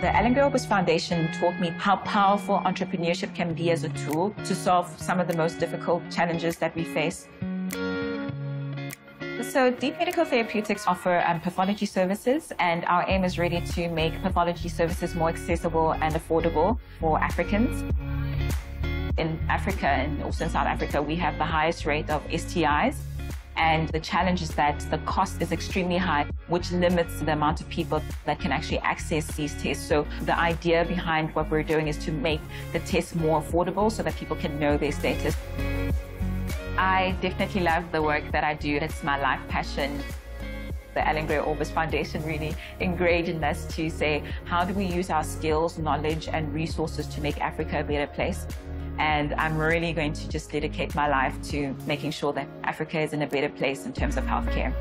The Allan Orbis Foundation taught me how powerful entrepreneurship can be as a tool to solve some of the most difficult challenges that we face. So Deep Medical Therapeutics offer um, pathology services and our aim is really to make pathology services more accessible and affordable for Africans. In Africa and also in South Africa, we have the highest rate of STIs and the challenge is that the cost is extremely high, which limits the amount of people that can actually access these tests. So the idea behind what we're doing is to make the tests more affordable so that people can know their status. I definitely love the work that I do. It's my life passion. The Allan Gray Orbis Foundation really ingrained in us to say, how do we use our skills, knowledge, and resources to make Africa a better place? And I'm really going to just dedicate my life to making sure that Africa is in a better place in terms of healthcare.